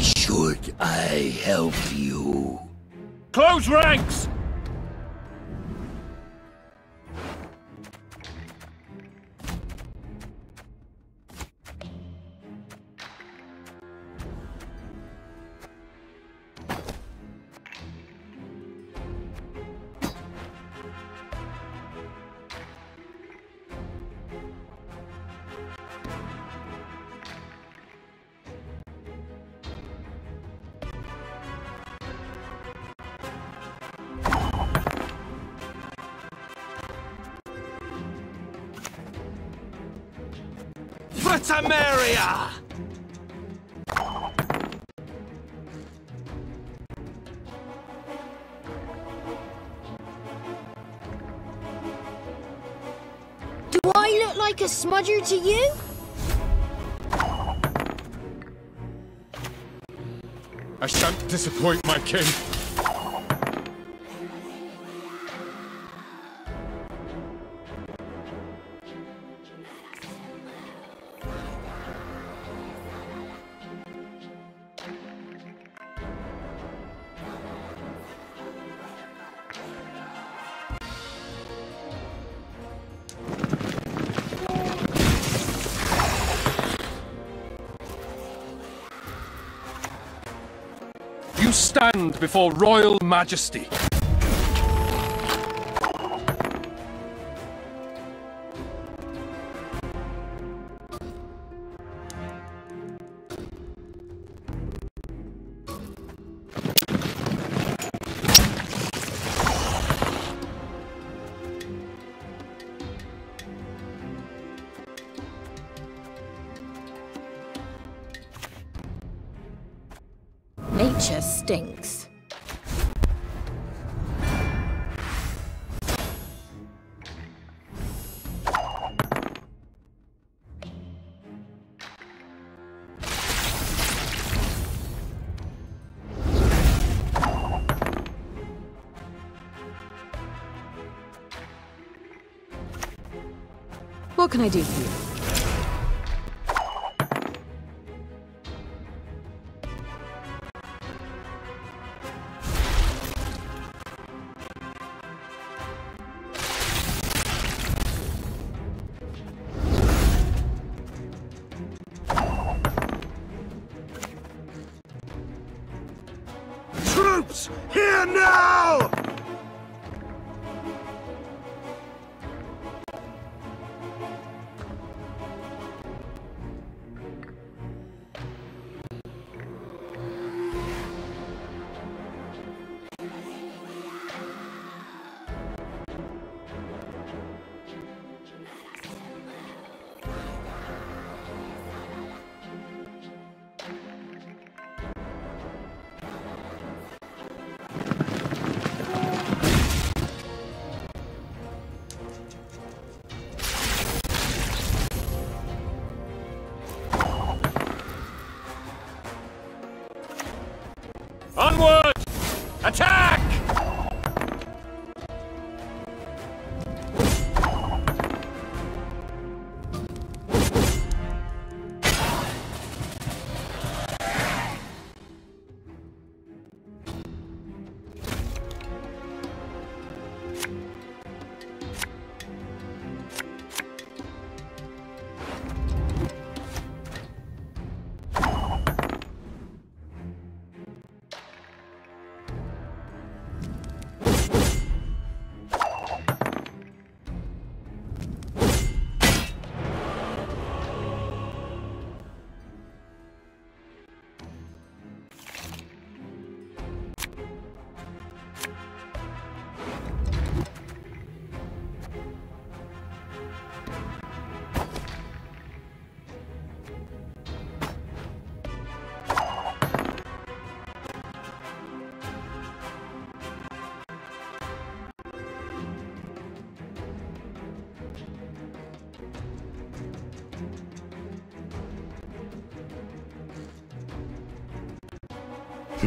should I help you? Close ranks! For Temeria! Do I look like a smudger to you? I shan't disappoint my king. Stand before royal majesty. Nature stinks. What can I do for you? Troops, here now!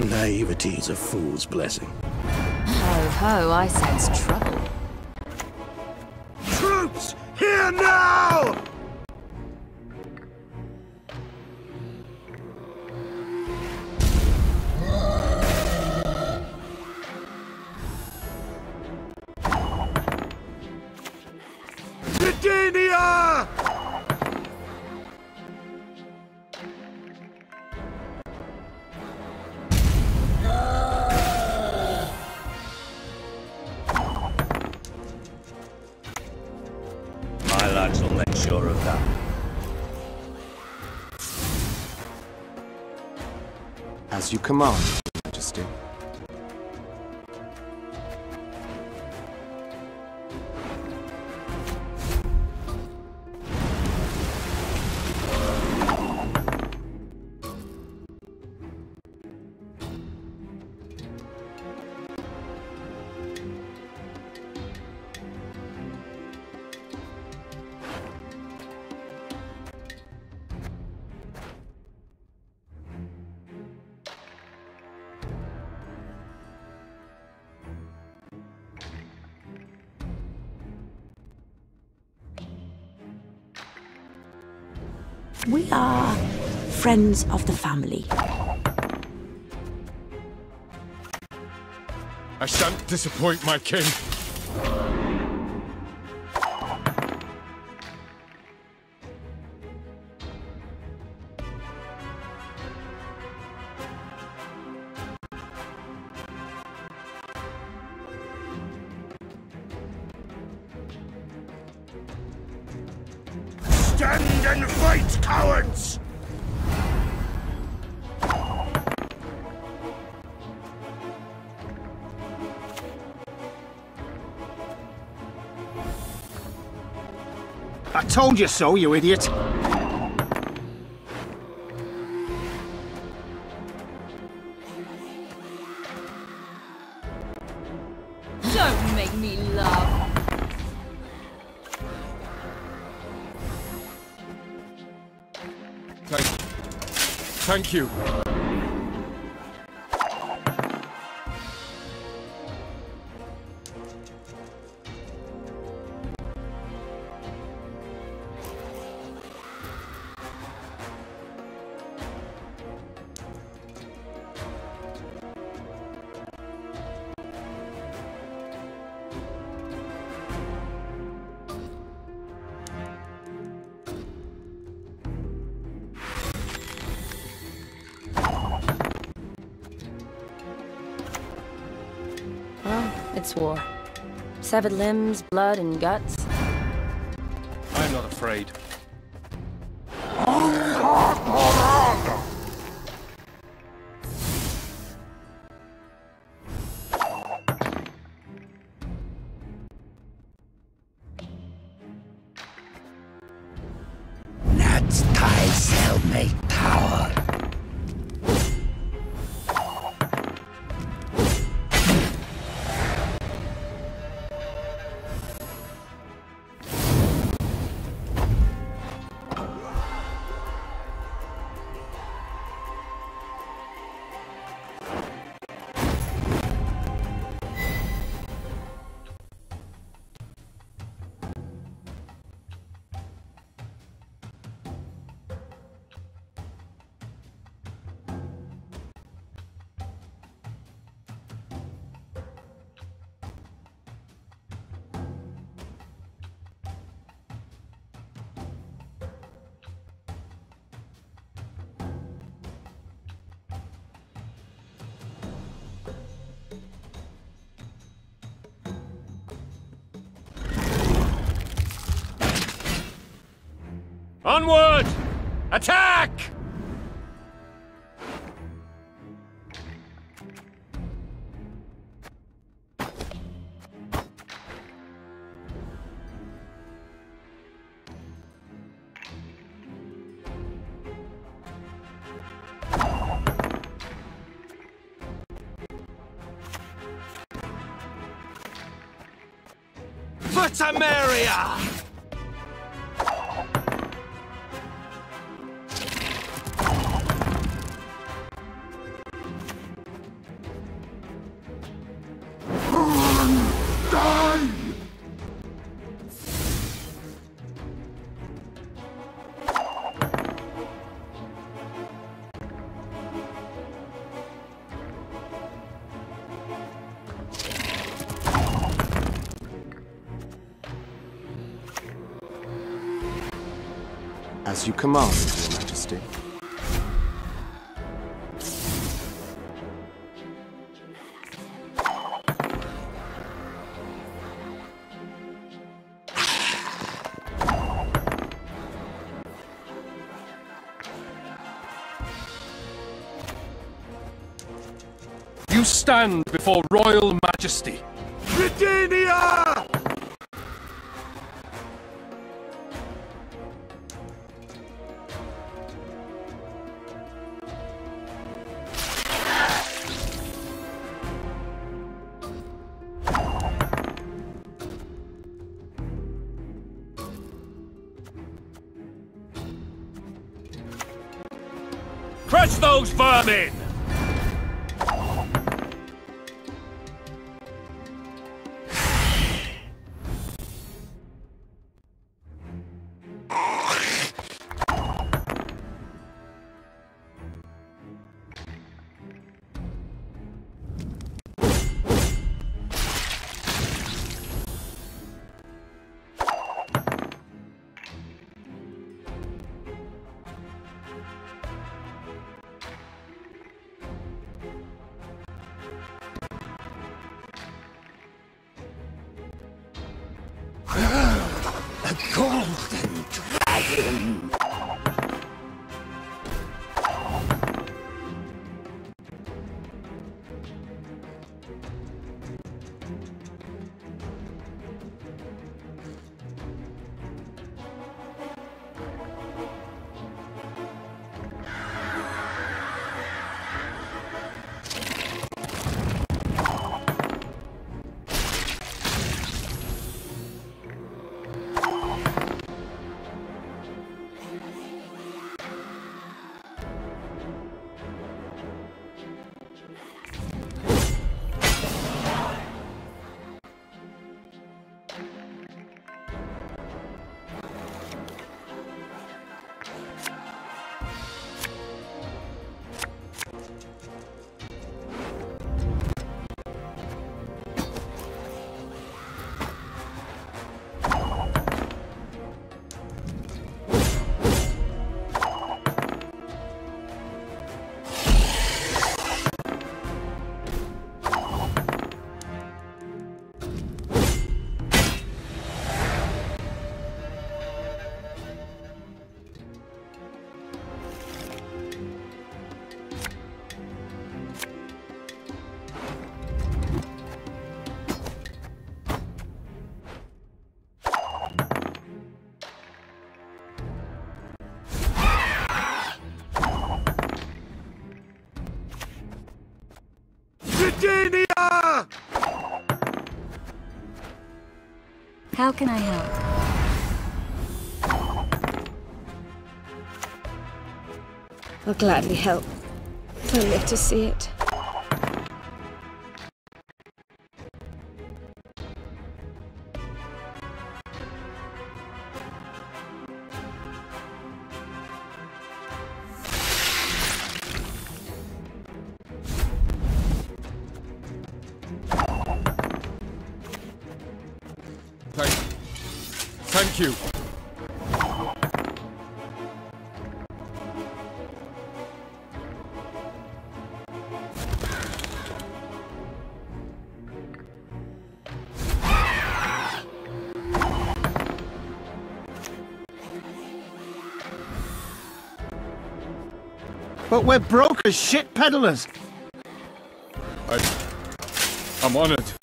Naivety is a fool's blessing. Ho ho, I sense trouble. Troops, here now! You command, We are friends of the family. I shan't disappoint my king. I told you so, you idiot. Don't make me laugh. Thank, thank you. It's war. Severed limbs, blood, and guts. I'm not afraid. Onward! Attack! Temeria! As you command, Your Majesty. You stand before royal majesty. Britannia! Crush those vermin! How can I help? I'll gladly help. I live to see it. Thank... Thank you. But we're broke as shit peddlers. I... I'm honored. Troops!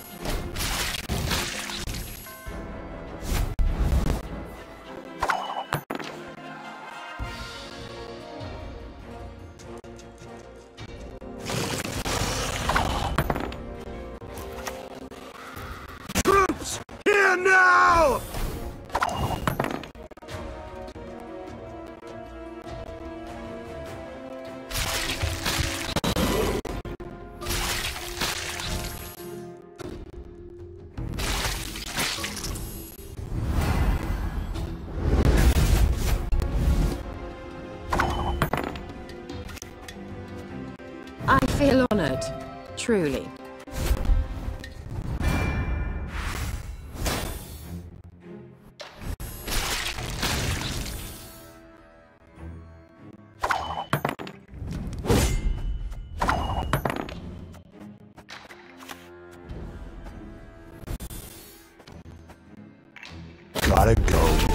Honored. Truly. Gotta go.